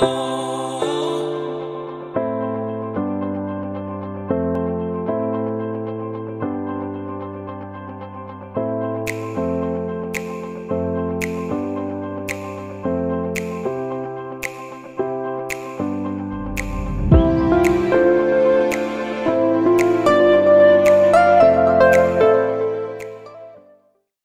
Oh.